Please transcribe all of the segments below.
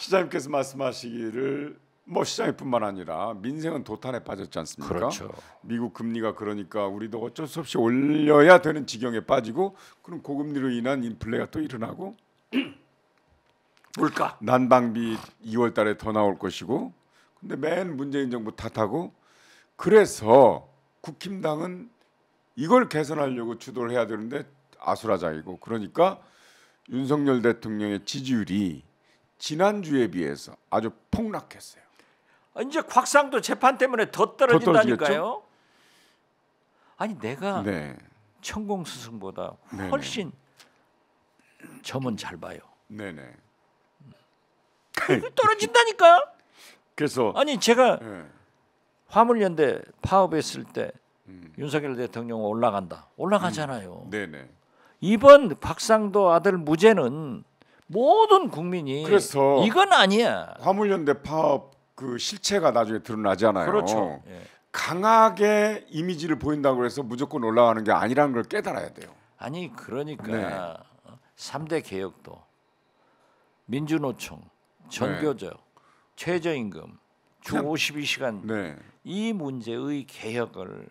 시장님께서 말씀하시기를 뭐 시장뿐만 아니라 민생은 도탄에 빠졌지 않습니까? 그렇죠. 미국 금리가 그러니까 우리도 어쩔 수 없이 올려야 되는 지경에 빠지고 그럼 고금리로 인한 인플레가 또 일어나고 물가. 난방비 2월 달에 더 나올 것이고 근데 맨 문재인 정부 탓하고 그래서 국힘당은 이걸 개선하려고 주도를 해야 되는데 아수라장이고 그러니까 윤석열 대통령의 지지율이 지난주에 비해서 아주 폭락했어요. 아, 이제 곽상도 재판 때문에 더 떨어진다니까요. 아니 내가 네. 천공 스승보다 네네. 훨씬 점은 잘 봐요. 네네. 떨어진다니까. 그래서 아니 제가 예. 화물연대 파업했을 때 음. 윤석열 대통령 올라간다. 올라가잖아요. 네네. 이번 박상도 아들 무죄는 모든 국민이 그래서 이건 아니야. 화물연대 파업 그 실체가 나중에 드러나잖아요. 그렇죠. 예. 강하게 이미지를 보인다고 해서 무조건 올라가는 게 아니라는 걸 깨달아야 돼요. 아니 그러니까 네. 삼 3대 개혁도 민주노총, 전교조, 최저임금, 주 그냥- 52시간 네. 이 문제의 개혁을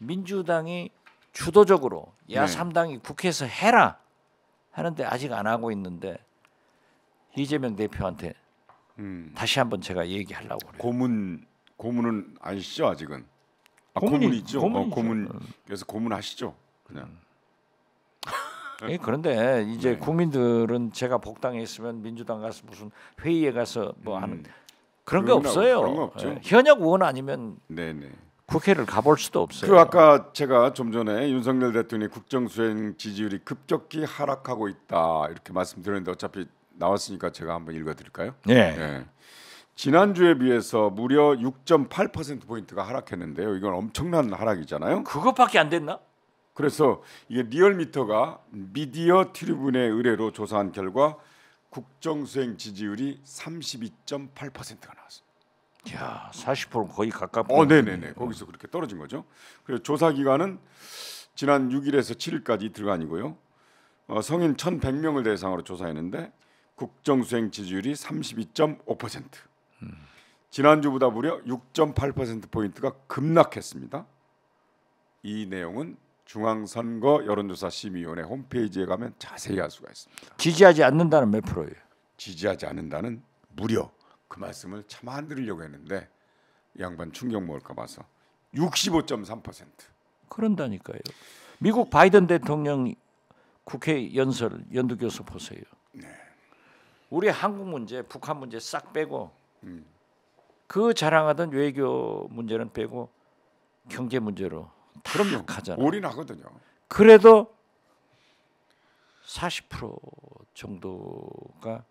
민주당이 주도적으로 야 네. 삼당이 국회에서 해라 하는데 아직 안 하고 있는데 이재명 대표한테 음. 다시 한번 제가 얘기하려고 그래요. 고문 고문은 아시죠 아직은? 아, 고문이- 고문 있죠. 고문이죠. 어, 고문 그래서 고문 하시죠. 그냥. 예, 그런데 이제 네. 국민들은 제가 복당에 있으면 민주당 가서 무슨 회의에 가서 뭐 하는 음. 그런 게 없어요. 그런. 예, 현역 의원 아니면 네네. 국회를 가볼 수도 없어요. 그 아까 제가 좀 전에 윤석열 대통령의 국정수행 지지율이 급격히 하락하고 있다 이렇게 말씀드렸는데 어차피 나왔으니까 제가 한번 읽어드릴까요? 예. 예. 지난주에 비해서 무려 6.8% 포인트가 하락했는데요. 이건 엄청난 하락이잖아요. 그것밖에 안 됐나? 그래서 이게 리얼미터가 미디어 트리뷴의 의뢰로 조사한 결과 국정수행 지지율이 32.8%가 나왔어요. 야, 40% 거의 가깝고. 어, 네네네. 거기서 그렇게 떨어진 거죠. 그래서 조사 기간은 지난 6일에서 7일까지 이틀간이고요. 어, 성인 1,100명을 대상으로 조사했는데 국정 수행 지지율이 32.5%. 지난주보다 무려 6.8% 포인트가 급락했습니다. 이 내용은 중앙선거 여론조사 심의위원회 홈페이지에 가면 자세히 알 수가 있습니다. 지지하지 않는다는 몇 프로예요? 지지하지 않는다는 무려 그 말씀을 참 안 들으려고 했는데 이 양반 충격 먹을까 봐서 65.3%. 그런다니까요. 미국 바이든 대통령 국회 연설 연두 교수 보세요. 네. 우리 한국 문제, 북한 문제 싹 빼고 음. 그 자랑하던 외교 문제는 빼고 경제 문제로 다 가잖아. 올인하거든요. 그래도 40% 정도가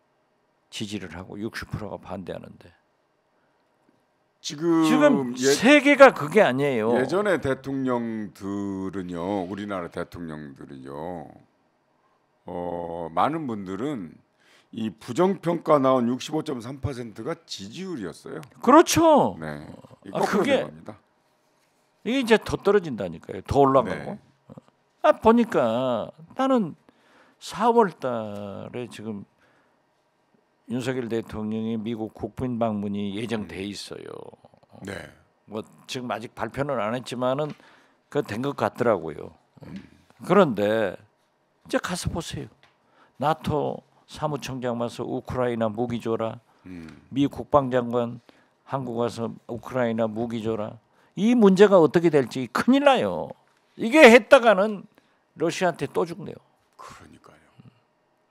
지지를 하고 60%가 반대하는데 지금, 지금 예, 세계가 그게 아니에요. 예전에 대통령들은요, 우리나라 대통령들은요, 어, 많은 분들은 이 부정평가 나온 65.3%가 지지율이었어요. 그렇죠. 네, 이 아, 그게- 된 겁니다. 이게 이제 더 떨어진다니까요. 더 올라가고. 네. 아 보니까 나는 4월 달에 지금 윤석열 대통령이 미국 국빈 방문이 예정돼 있어요. 네, 뭐 지금 아직 발표는 안 했지만은 그된 것 같더라고요. 그런데 이제 가서 보세요. 나토 사무총장 와서 우크라이나 무기 줘라. 음, 미 국방장관 한국 와서 우크라이나 무기 줘라. 이 문제가 어떻게 될지 큰일 나요. 이게 했다가는 러시아한테 또 죽네요. 그러니까요.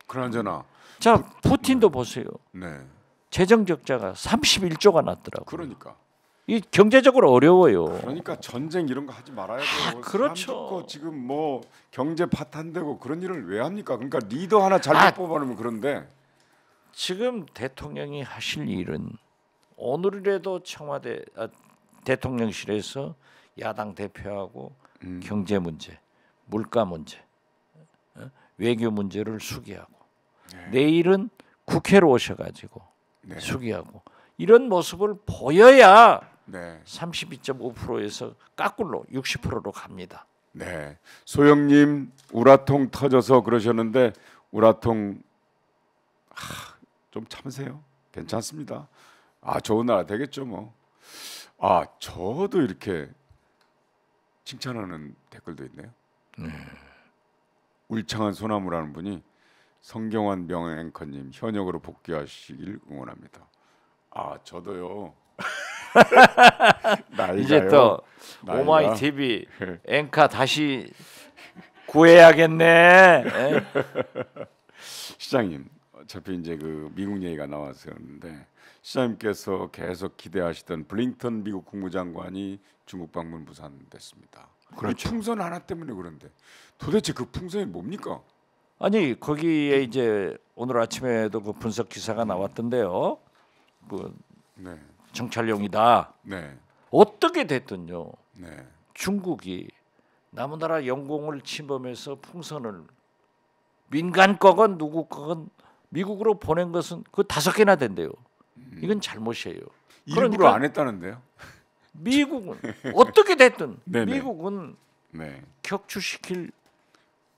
그나저나, 자, 푸틴도 보세요. 네, 재정 적자가 31조가 났더라고요. 그러니까. 이 경제적으로 어려워요. 그러니까 전쟁 이런 거 하지 말아야 돼요. 아, 그렇죠. 지금 뭐 경제 파탄되고 그런 일을 왜 합니까? 그러니까 리더 하나 잘못 아. 뽑아놓으면 그런데 지금 대통령이 하실 일은 오늘이라도 청와대 아, 대통령실에서 야당 대표하고 음. 경제 문제, 물가 문제, 어? 외교 문제를 수기하고 내일은 국회로 오셔가지고 네. 수기하고 이런 모습을 보여야 네, 32.5%에서 까꿀로 60%로 갑니다. 네. 소영님 우라통 터져서 그러셨는데 우라통 하, 좀 참으세요. 괜찮습니다. 아 좋은 나라 되겠죠 뭐. 아 저도 이렇게 칭찬하는 댓글도 있네요. 울창한 소나무라는 분이 성경환 명앵커님 현역으로 복귀하시길 응원합니다. 아 저도요. 나이가요. 이제 또 나이가. 오마이 TV 앵카 다시 구해야겠네. 예? 시장님 어차피 이제 그 미국 얘기가 그러는데 시장님께서 계속 기대하시던 블링턴 미국 국무장관이 중국 방문 무산됐습니다. 그렇죠. 이 풍선 하나 때문에 그런데 도대체 그 풍선이 뭡니까? 아니 거기에 이제 오늘 아침에도 그 분석 기사가 나왔던데요. 그 네, 정찰용이다. 네, 어떻게 됐든요. 네. 중국이 남은 나라 영공을 침범해서 풍선을 민간 거건 누구 거건 미국으로 보낸 것은 그 다섯 개나 된대요. 이건 잘못이에요. 일부러 그러니까 안 했다는데요? 미국은 어떻게 됐든 네네. 미국은 네, 격추시킬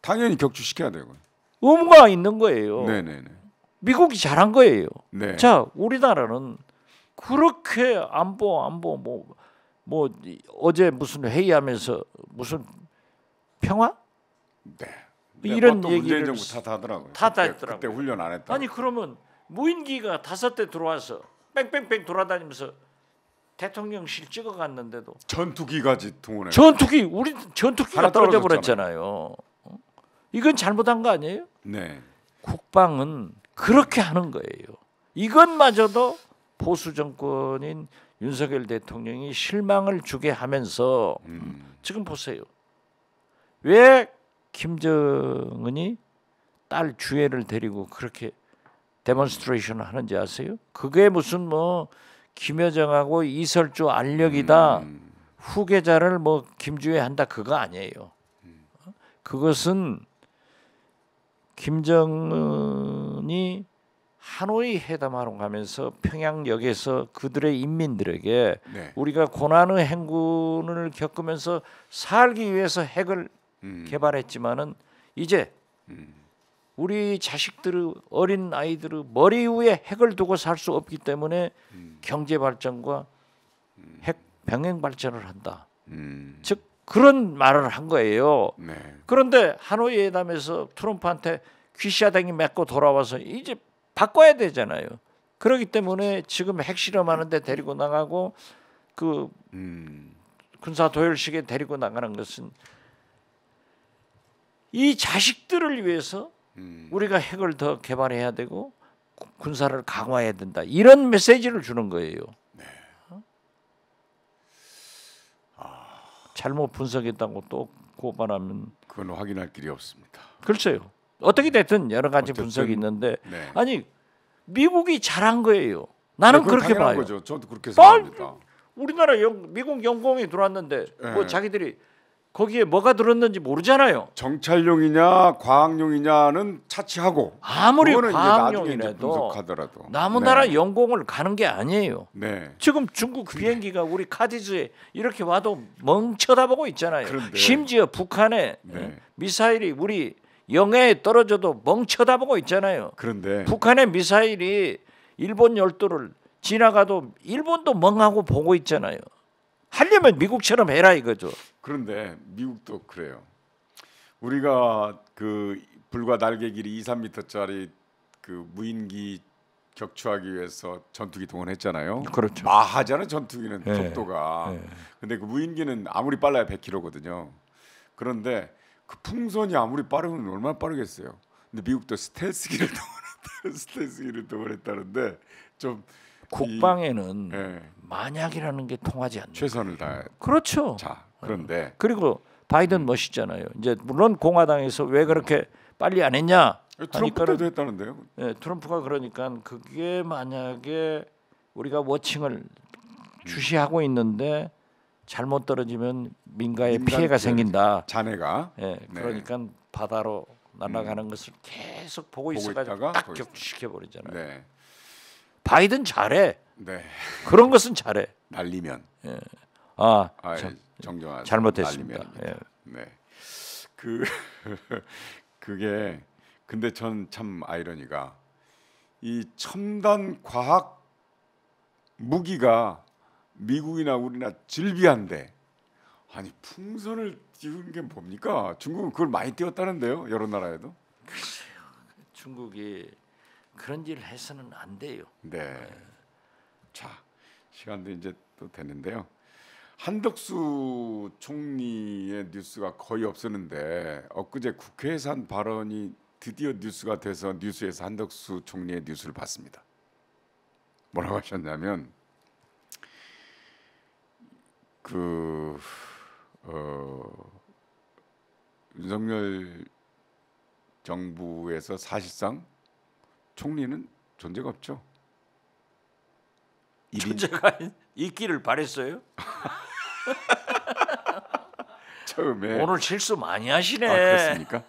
당연히 격추시켜야 되고. 의무가 있는 거예요. 네, 네, 네. 미국이 잘한 거예요. 네. 자, 우리나라는 그렇게 안보 안보 뭐뭐 어제 무슨 회의하면서 무슨 평화? 네. 이런 그것도 문재인 얘기를 탓 하더라고요. 다 그때, 탓했더라고요. 그때 훈련 안 했다. 아니 그러면 무인기가 다섯 대 들어와서 뺑뺑뺑 돌아다니면서 대통령실 찍어갔는데도 전투기까지 동원해. 전투기 우리 전투기가 떨어져. 버렸잖아요. 어? 이건 잘못한 거 아니에요? 네. 국방은 그렇게 하는 거예요. 이것마저도 보수 정권인 윤석열 대통령이 실망을 주게 하면서 음. 지금 보세요. 왜 김정은이 딸 주애를 데리고 그렇게 demonstration을 하는지 아세요? 그게 무슨 뭐 김여정하고 이설주 알력이다. 음. 후계자를 뭐 김주애 한다 그거 아니에요. 어? 그것은 김정은이 하노이 회담하러 가면서 평양역에서 그들의 인민들에게 네. 우리가 고난의 행군을 겪으면서 살기 위해서 핵을 음. 개발했지만은 이제 음. 우리 자식들의 어린 아이들의 머리 위에 핵을 두고 살 수 없기 때문에 음. 경제 발전과 핵 병행 발전을 한다. 음. 즉 그런 말을 한 거예요. 네. 그런데 하노이 회담에서 트럼프한테 귀샤댕이 맺고 돌아와서 이제 바꿔야 되잖아요. 그렇기 때문에 지금 핵실험하는데 데리고 나가고 그 음. 군사 도열식에 데리고 나가는 것은 이 자식들을 위해서 음. 우리가 핵을 더 개발해야 되고 구- 군사를 강화해야 된다. 이런 메시지를 주는 거예요. 잘못 분석했다고 또 고발하면 그건 확인할 길이 없습니다. 글쎄요. 어떻게 됐든 여러 가지 어쨌든, 분석이 있는데 네. 아니 미국이 잘한 거예요. 나는 네, 그렇게 봐요. 거죠. 저도 그렇게 생각합니다. 우리나라 영, 미국 영공이 들어왔는데 뭐 네. 자기들이 거기에 뭐가 들었는지 모르잖아요. 정찰용이냐 과학용이냐는 차치하고 아무리 과학용이라도 남은 네. 나라 영공을 가는 게 아니에요. 네. 지금 중국 비행기가 우리 카디즈에 이렇게 와도 멍 쳐다보고 있잖아요. 그런데- 심지어 북한의 네. 미사일이 우리 영해에 떨어져도 멍 쳐다보고 있잖아요. 그런데 북한의 미사일이 일본 열도를 지나가도 일본도 멍하고 보고 있잖아요. 하려면 미국처럼 해라 이거죠. 그런데 미국도 그래요. 우리가 그 불과 날개 길이 2, 3m짜리 그 무인기 격추하기 위해서 전투기 동원했잖아요. 그렇죠. 마하잖아요 전투기는 네. 속도가. 근데 그 무인기는 아무리 빨라야 100km거든요. 그런데 그 풍선이 아무리 빠르면 얼마나 빠르겠어요. 근데 미국도 스텔스기를 동원했다. 스텔스기를 동원했다는데 좀 국방에는 예, 만약이라는 게 통하지 않는. 최선을 다해. 그렇죠. 자 그런데 그리고 바이든 멋있잖아요. 이제 물론 공화당에서 왜 그렇게 빨리 안 했냐? 트럼프 하니까는- 때도 했다는데요. 예, 트럼프가 그러니까 그게 만약에 우리가 워칭을 주시하고 있는데 잘못 떨어지면 민가에 피해가 피해가 생긴다. 자네가 예, 네. 그러니까 바다로 날아가는 것을 계속 보고, 보고 있어가지고 딱 격추시켜 버리잖아요. 네, 바이든 잘해. 네 그런 것은 잘해. 날리면 아, 아, 참, 정정하 잘못했습니다. 예. 네, 그 그게 근데 전 참 아이러니가 이 첨단 과학 무기가 미국이나 우리나 질비한데 아니 풍선을 띄우는 게 뭡니까? 중국은 그걸 많이 띄웠다는데요. 여러 나라에도. 중국이 그런 일 해서는 안 돼요. 네. 자 시간도 이제 또 됐는데요. 한덕수 총리의 뉴스가 거의 없었는데 엊그제 국회에서 한 발언이 드디어 뉴스가 돼서 뉴스에서 한덕수 총리의 뉴스를 봤습니다. 뭐라고 하셨냐면 그 어, 윤석열 정부에서 사실상 총리는 존재가 없죠. 존재가 있기를 바랬어요. 처음에 오늘 실수 많이 하시네. 아, 그렇습니까?